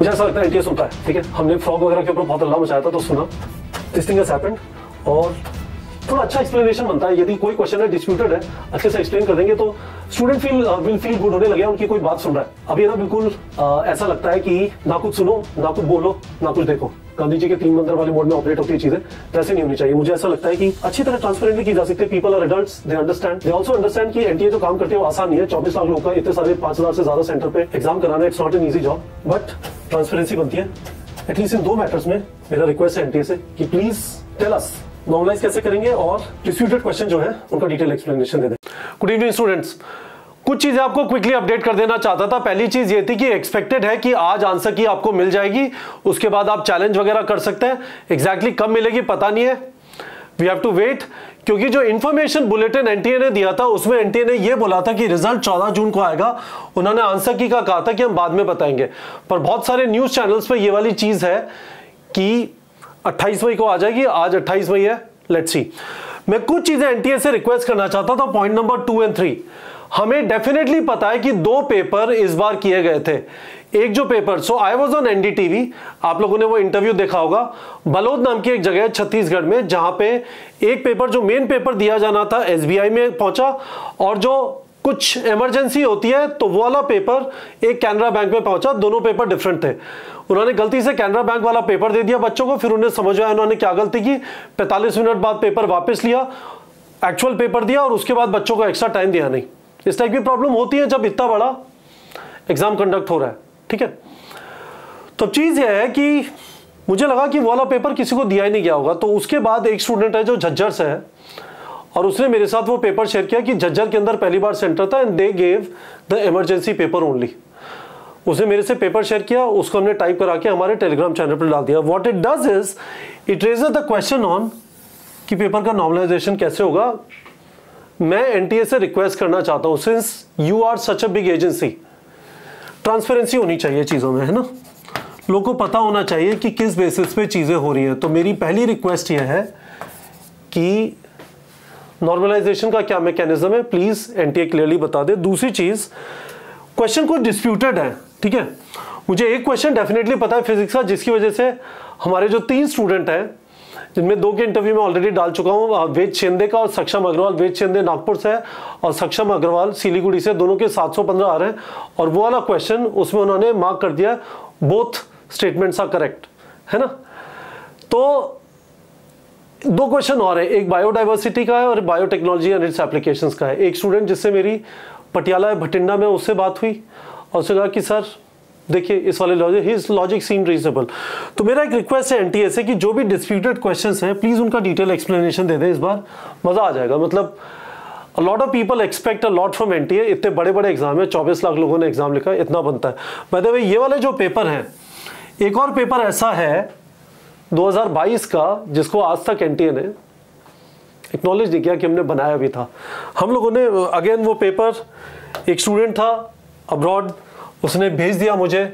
मुझे ऐसा लगता है एनटीए सुनता है ठीक है? हमने फ्रॉग वगैरह के ऊपर बहुत अल्लाह मचाया था तो सुना। दिस थिंग हैपेंड और थोड़ा अच्छा एक्सप्लेनेशन बनता है। यदि कोई क्वेश्चन है डिस्प्यूटेड है अच्छे से एक्सप्लेन कर देंगे तो student feel will feel good होने लगे उनकी कोई बात सुन रहा है। अभी ना बिल्कुल uh, ऐसा लगता है कि ना कुछ सुनो ना कुछ बोलो ना कुछ देखो। गांधी जी के तीन मंदिर वाले मोड में ऑपरेट होती है चीज़ें वैसे नहीं होनी चाहिए। मुझे ऐसा लगता है कि अच्छी तरह ट्रांसपेरेंटली की जा सकती है। People are adults they understand they also understand कि एनटीए जो काम करते है वो आसान नहीं है। चौबीस लाख लोग का इतने सारे पाँच हज़ार से ज़्यादा सेंटर पे एग्ज़ाम कराना it's not an easy job but transparency बनती है। एटलीस्ट इन दो मैटर्स में मेरा रिक्वेस्ट है एनटीए से कि प्लीज़ टेल अस नॉर्मलाइज कैसे करेंगे और डिस्प्यूटेड क्वेश्चन जो है, उनका डिटेल एक्सप्लेनेशन दे दें। गुड इवनिंग स्टूडेंट्स कुछ चीज़ें आपको क्विकली अपडेट कर देना चाहता था। पहली चीज़ ये थी कि एक्सपेक्टेड है कि आज आंसर की आपको मिल जाएगी। उसके बाद आप चैलेंज वगैरह कर सकते हैं। एग्जैक्टली exactly कब मिलेगी पता नहीं है। वी हैव टू वेट क्योंकि जो इन्फॉर्मेशन बुलेटिन एनटीए ने दिया था, उसमें एनटीए ने यह बोला था कि रिज़ल्ट 14 जून को आएगा। उन्होंने आंसर की का कहा था कि हम बाद में बताएँगे। पर बहुत सारे न्यूज़ चैनल्स पे ये वाली चीज़ है कि 28 मई को आ जाएगी, आज 28 मई है। लेट्स सी मैं कुछ चीज़ें एनटीए से रिक्वेस्ट करना चाहता था point number two and three हमें डेफिनेटली पता है कि दो पेपर इस बार किए गए थे। एक जो paper so I was on NDTV आप लोगों ने वो इंटरव्यू देखा होगा। बलोद नाम की एक जगह है छत्तीसगढ़ में, जहाँ पे एक पेपर जो मेन पेपर दिया जाना था एसबीआई में पहुँचा, और जो कुछ इमरजेंसी होती है तो वो वाला पेपर एक कैनरा बैंक में पहुँचा। दोनों पेपर डिफरेंट थे। उन्होंने गलती से कैनरा बैंक वाला पेपर दे दिया बच्चों को, फिर उन्हें समझ आया उन्होंने क्या गलती की। 45 मिनट बाद पेपर वापस लिया एक्चुअल पेपर दिया, और उसके बाद बच्चों को एक्स्ट्रा टाइम दिया नहीं। इस टाइप की प्रॉब्लम होती है जब इतना बड़ा एग्ज़ाम कंडक्ट हो रहा है, ठीक है? तो चीज़ यह है कि मुझे लगा कि वाला पेपर किसी को दिया ही नहीं गया होगा। तो उसके बाद एक स्टूडेंट है जो झज्जर से है और उसने मेरे साथ वो पेपर शेयर किया कि झज्जर के अंदर पहली बार सेंटर था and they gave the emergency paper only उसने मेरे से पेपर शेयर किया, उसको हमने टाइप करा के हमारे टेलीग्राम चैनल पर डाल दिया। What it does is it raise the question on कि पेपर का नॉर्मलाइजेशन कैसे होगा। मैं एनटीए से रिक्वेस्ट करना चाहता हूँ since you are such a big agency transparency होनी चाहिए चीज़ों में, है ना? लोगों को पता होना चाहिए कि किस बेसिस पे चीज़ें हो रही हैं। तो मेरी पहली रिक्वेस्ट यह है कि नॉर्मलाइजेशन का क्या मैकेनिज्म है? प्लीज़ एनटीए क्लियरली बता दे। दूसरी चीज़ क्वेश्चन कुछ डिस्प्यूटेड है, ठीक है? मुझे एक क्वेश्चन डेफिनेटली पता है फिजिक्स का, जिसकी वजह से हमारे जो तीन स्टूडेंट हैं जिनमें दो के इंटरव्यू में ऑलरेडी डाल चुका हूँ वेद शेंदे का और सक्षम अग्रवाल। वेद शेंदे नागपुर से है और सक्षम अग्रवाल सिलीगुड़ी से दोनों के 715 आ रहे हैं। और वो वाला क्वेश्चन उसमें उन्होंने मार्क कर दिया बोथ स्टेटमेंट्स आर करेक्ट है ना? तो दो क्वेश्चन और है। एक बायोडाइवर्सिटी का है और बायोटेक्नोलॉजी एंड इट्स एप्लीकेशंस का है। एक स्टूडेंट जिससे मेरी पटियाला भटिंडा में, उससे बात हुई और उसने कहा कि, सर देखिए, इस वाले logic his logic seem reasonable तो मेरा एक रिक्वेस्ट है एनटीए से कि जो भी डिस्प्यूटेड क्वेश्चंस हैं प्लीज़ उनका डिटेल एक्सप्लेनेशन दे दें इस बार। मज़ा आ जाएगा। मतलब a lot of people expect a lot from NTA इतने बड़े बड़े एग्ज़ाम है, चौबीस लाख लोगों ने एग्ज़ाम लिखा, इतना बनता है। बाय द वे ये वाले जो पेपर हैं, एक और पेपर ऐसा है 2022 का, जिसको आज तक एनटीए ने एक्नॉलेज नहीं किया कि हमने बनाया भी था। हम लोगों ने अगेन वो पेपर एक स्टूडेंट था अब्रॉड उसने भेज दिया मुझे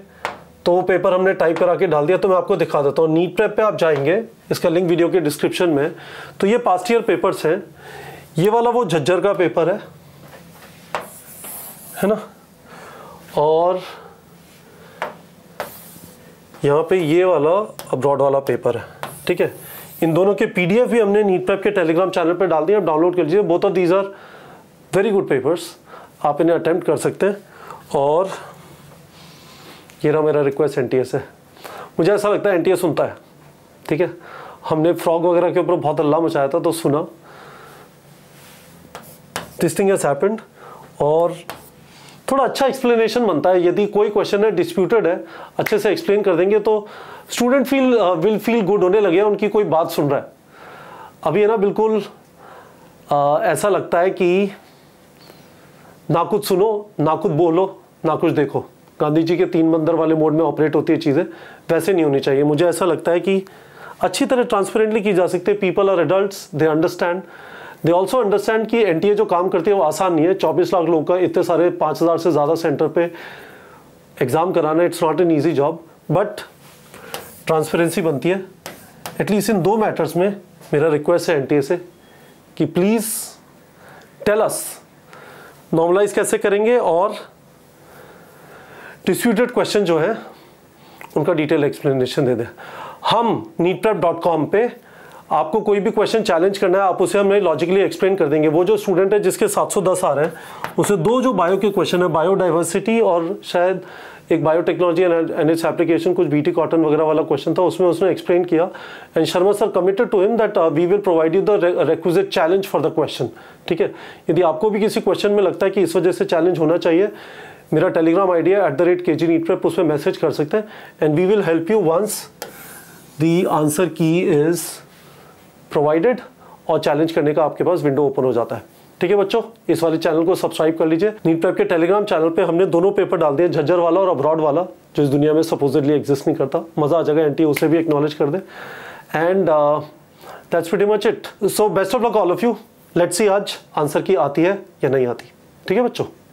तो वो पेपर हमने टाइप करा के डाल दिया तो मैं आपको दिखा देता हूँ। नीट प्रेप पे आप जाएँगे, इसका लिंक वीडियो के डिस्क्रिप्शन में। तो ये पास्ट ईयर पेपर्स हैं। ये वाला वो झज्जर का पेपर है। है ना? और यहाँ पे ये वाला अब्रॉड वाला पेपर है। ठीक है? इन दोनों के पीडीएफ भी हमने नीट प्रेप के टेलीग्राम चैनल पर डाल दिया आप डाउनलोड कर लीजिए। Both of these are very good papers आप इन्हें अटेम्प्ट कर सकते हैं। और ये रहा मेरा रिक्वेस्ट एन से मुझे ऐसा लगता है एन सुनता है ठीक है? हमने फ्रॉग वगैरह के ऊपर बहुत अल्लाह मचाया था तो सुना। दिस थिंग हैज़ हैपेंड और थोड़ा अच्छा एक्सप्लेनेशन बनता है। यदि कोई क्वेश्चन है डिस्प्यूटेड है अच्छे से एक्सप्लेन कर देंगे तो student feel will feel good होने लगे उनकी कोई बात सुन रहा है। अभी है ना बिल्कुल uh, ऐसा लगता है कि ना कुछ सुनो ना कुछ बोलो ना कुछ देखो। गांधी जी के तीन मंदिर वाले मोड में ऑपरेट होती है चीज़ें, वैसे नहीं होनी चाहिए। मुझे ऐसा लगता है कि अच्छी तरह ट्रांसपेरेंटली की जा सकती है। People are adult they understand they also understand कि एनटीए जो काम करती है वो आसान नहीं है। चौबीस लाख लोगों का इतने सारे पाँच हज़ार से ज़्यादा सेंटर पे एग्ज़ाम कराना it's not an easy job but transparency बनती है। एटलीस्ट इन दो मैटर्स में मेरा रिक्वेस्ट है एनटीए से कि प्लीज़ टेल अस नॉर्मलाइज कैसे करेंगे और डिस्प्यूटेड क्वेश्चन जो है, उनका डिटेल एक्सप्लेनेशन दे दें। हम नीट प्रेप डॉट कॉम पे आपको कोई भी क्वेश्चन चैलेंज करना है, आप उसे हमें लॉजिकली एक्सप्लेन कर देंगे। वो जो स्टूडेंट है, जिसके 710 आ रहे हैं, उसे दो जो बायो के क्वेश्चन है बायोडाइवर्सिटी और शायद एक बायोटेक्नोलॉजी एंड इट्स एप्लीकेशन कुछ बीटी कॉटन वगैरह वाला क्वेश्चन था, उसमें उसने एक्सप्लेन किया। And Sharma sir committed to him that we will provide you the requisite challenge for the question ठीक है? यदि आपको भी किसी क्वेश्चन में लगता है कि इस वजह से चैलेंज होना चाहिए मेरा टेलीग्राम है eight the rate K G NEET पर उसमें मैसेज कर सकते हैं। And we will help you once the answer key is provided और चैलेंज करने का आपके पास विंडो ओपन हो जाता है। ठीक है बच्चों? इस वाले चैनल को सब्सक्राइब कर लीजिए। नीट प्रेप के टेलीग्राम चैनल पे हमने दोनों पेपर डाल दिए झज्जर वाला और अब्रॉड वाला, जो इस दुनिया में सपोजिटली एग्जिस्ट नहीं करता। मज़ा आ जाएगा एंटी उसे भी एक्नॉलेज कर दे। And that's pretty much it so best of luck all of you let's see आज आंसर की आती है या नहीं आती। ठीक है बच्चों?